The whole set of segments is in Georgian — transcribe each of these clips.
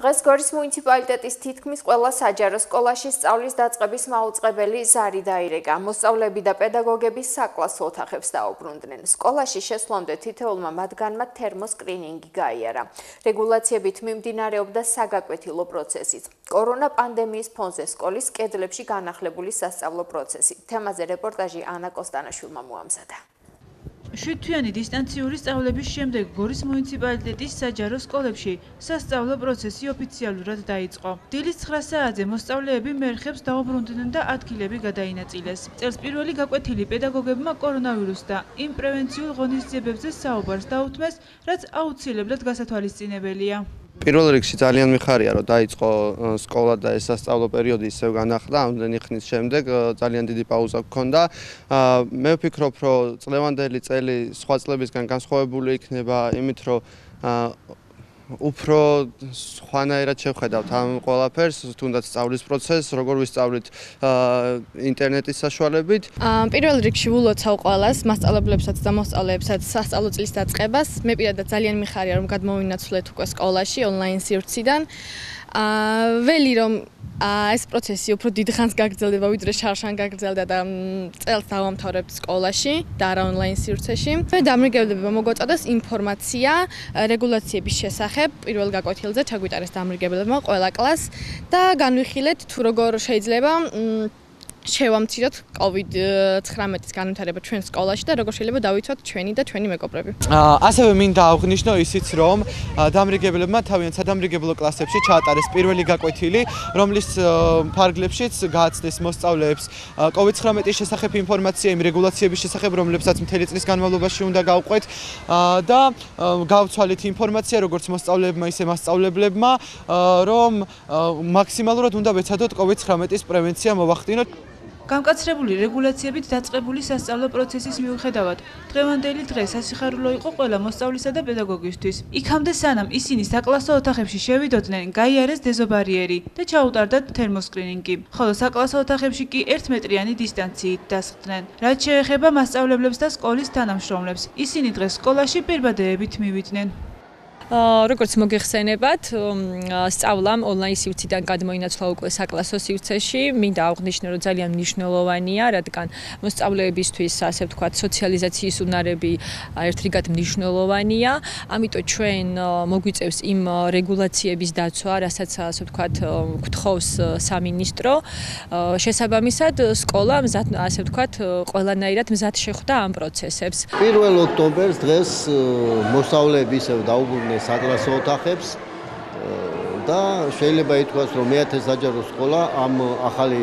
დღეს გორის მუნიციპალიტეტის თითქმის ყველა საჯარო სკოლაში სწავლის დაწყების მაუწყებელი ზარი დაირეკა. მოსწავლეები და პედაგოგები საკლასო ოთახებს დაუბრუნდნენ. სკოლაში შესვლამდე თითოეულმა მათგანმა თერმოსკრინინგი გაიარა. რეგულაციებით მიმდინარეობდა საგაკვეთილო პროცესიც. კორონა პანდემიის ფონზე სკოლის კედლებში განახლებული სასწავლო პროცესი. თემაზე რეპორტაჟი ანა კოსტანაშვილმა მოამზადა. შვიდთვიანი დისტანციური სწავლების შემდეგ გორის მუნიციპალიტეტის საჯარო სკოლებში სასწავლო პროცესი ოფიციალურად დაიწყო. დილის 9 საათზე მოსწავლეები მერხებს დაუბრუნდნენ და ადგილები გადაინაწილეს. წელს პირველი გაკვეთილი პედაგოგებმა კორონავირუსს და იმ პრევენციულ ღონისძიებებზე საუბარს დაუთმეს, რაც აუცილებლად გასათვალისწინებელია. პირველ რიგში ძალიან მიხარია რომ დაიწყო სკოლა და ეს სასწავლო პერიოდი ისევ განახლდა ამდენი ხნის შემდეგ ძალიან დიდი პაუზა გქონდა. მე ვფიქრობ რომ წლევანდელი წელი სხვა წლებისგან განსხვავებული იქნება იმით რომ უფრო სხვანაირად შევხედავთ ამ ყველაფერს, თუნდაც სწავლის პროცესს, როგორ ვისწავლით ინტერნეტის საშუალებით. პირველ რიგში ულოცავ ყველას, მასწავლებლებსაც და მოსწავლეებსაც სასწავლო წლის დაწყებას. მე პირადად ძალიან მიხარია რომ გადმოვინაცვლეთ უკვე სკოლაში ონლაინ სივრციდან. აა ველი რომ აა ეს პროცესი უფრო დიდხანს გაგრძელდება ვიდრე შარშან გაგრძელდა და წელს დავამთავრებთ სკოლაში და არა ონლაინ სივრცეში. მე დამრიგებლებმა მოგვაწოდოს ინფორმაცია რეგულაციების შესახებ პირველ გაკვეთილზე ჩაგვიტარეს დამრიგებლებმა ყველა კლასს და განვიხილეთ თუ როგორ შეიძლება შევამციროთ COVID-19-ის განვითარება ჩვენ სკოლაში და როგორ შეიძლება დავითვათ ჩვენი და ჩვენი მეგობრები. ასევე მინდა აღვნიშნო ისიც, რომ დამრიგებლებმა თავიანთ სადამრიგებლო კლასებში ჩაატარეს პირველი გაკვეთილი, რომლის ფარგლებშიც გააცნეს მოსწავლეებს COVID-19-ის შესახებ ინფორმაცია, იმ რეგულაციების შესახებ, რომლებსაც მთელი წლის განმავლობაში უნდა გავყვეთ და გავცვალეთ ინფორმაცია როგორც მოსწავლეებმა, ისე მასწავლებლებმა, რომ მაქსიმალურად უნდა ვეცადოთ COVID-19-ის პრევენცია მოვახდინოთ. გამკაცრებული რეგულაციებით დაწყებული სასწავლო პროცესის მიუხედავად, დღევანდელი დღე სასიხარულო იყო ყველა მოსწავლისა და პედაგოგისთვის. იქამდე სანამ ისინი საკლასო ოთახებში შევიდოდნენ, გაიარეს დეზობარიერი და ჩაუტარდათ თერმოსკრინინგი, ხოლო საკლასო ოთახებში კი 1 მეტრიანი დისტანციით დასხდნენ. რაც შეეხება მასწავლებლებს და სკოლის თანამშრომლებს, ისინი დღეს სკოლაში პირბადეებით მივიდნენ. როგორც მოგეხსენებათ, სწავლამ ონლაინ სივრციდან გადმოინაცვლა უკვე საკლასო სივრცეში. მინდა აღვნიშნო, რომ ძალიან მნიშვნელოვანია, რადგან მოსწავლეებისთვის, ასე ვთქვათ, სოციალიზაციის უნარები ერთრიგად მნიშვნელოვანია. ამიტომ ჩვენ მოგვიწევს იმ რეგულაციების დაცვა, რასაც ასე ვთქვათ, გთხოვს სამინისტრო. შესაბამისად, სკოლა მზად, ასე ვთქვათ, ყველანაირად მზად შეხვდა ამ პროცესებს. 1 ოქტომბერს დღეს მოსწავლეები ისევ დაუბრუნდნენ საკლასო ოთახებს და შეიძლება ითქვას, რომ მეათე საჯარო სკოლა ამ ახალი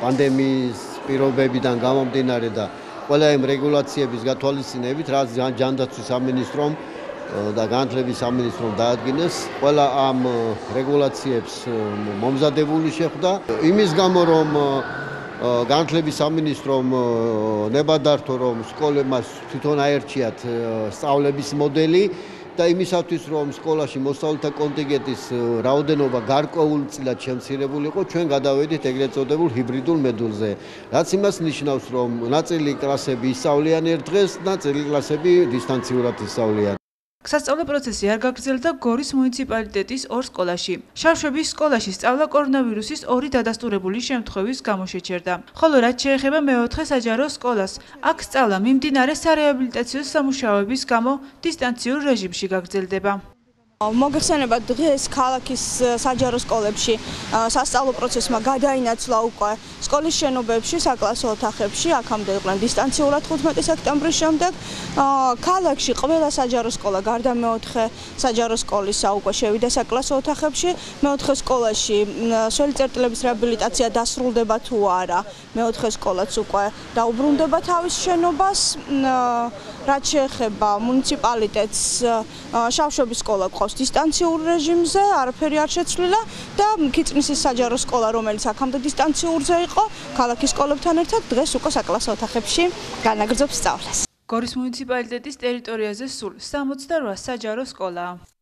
პანდემიის პირობებიდან გამომდინარე და ყველა იმ რეგულაციების გათვალისწინებით, რაც ჯანდაცვის სამინისტრომ და განათლების სამინისტრომ დაადგინეს, ყველა ამ რეგულაციებს მომზადებული შეხვდა. იმის გამო, რომ განათლების სამინისტრომ ნებადართო, რომ სკოლებმა თვითონ აერჩიათ სწავლების მოდელი, და იმისათვის რომ სკოლაში მოსწავლეთა კონტინგენტის რაოდენობა გარკვეულწილად შემცირებულიყო ჩვენ გადავედით ეგრეთ წოდებულ ჰიბრიდულ მედულზე. რაც იმას ნიშნავს რომ ნაწილი კლასები ისწავლიან ერთ დღეს ნაწილი კლასები დისტანციურად ისწავლიან სასწავლო პროცესი არ გაგრძელდა გორის მუნიციპალიტეტის ორ სკოლაში. შავშების სკოლაში სწავლა კორონავირუსის ორი დადასტურებული შემთხვევის გამო შეჩერდა. ხოლო რაც შეეხება მეოთხე საჯარო სკოლას, აქ სწავლა მიმდინარე სარეაბილიტაციო სამუშაოების გამო დისტანციურ რეჟიმში გაგრძელდება. მოგეხსენებათ დღეს ქალაქის საჯარო სკოლებში სასწავლო პროცესმა გადაინაცვლა უკვე სკოლის შენობებში, საკლასო ოთახებში, აქამდე იყვნენ დისტანციურად 15 სექტემბრის შემდეგ. ქალაქში ყველა საჯარო სკოლა გარდა მეოთხე საჯარო სკოლისა უკვე შევიდა საკლასო ოთახებში. მეოთხე სკოლაში სველი წერტილების რეაბილიტაცია დასრულდება თუ არა. მეოთხე სკოლაც უკვე დაუბრუნდება თავის შენობას. რაც შეეხება მუნიციპალიტეტს, შავშობის სკოლა ყავს გავს დისტანციურ რეჟიმზე, არაფერი არ შეცვლილა და ქიწნისის საჯარო სკოლა, რომელიც აქამდე დისტანციურზე იყო, ქალაქის სკოლებთან ერთად დღეს უკვე საკლასო ოთახებში განაგრძობს სწავლას. გორის მუნიციპალიტეტის ტერიტორიაზე სულ 68 საჯარო სკოლაა.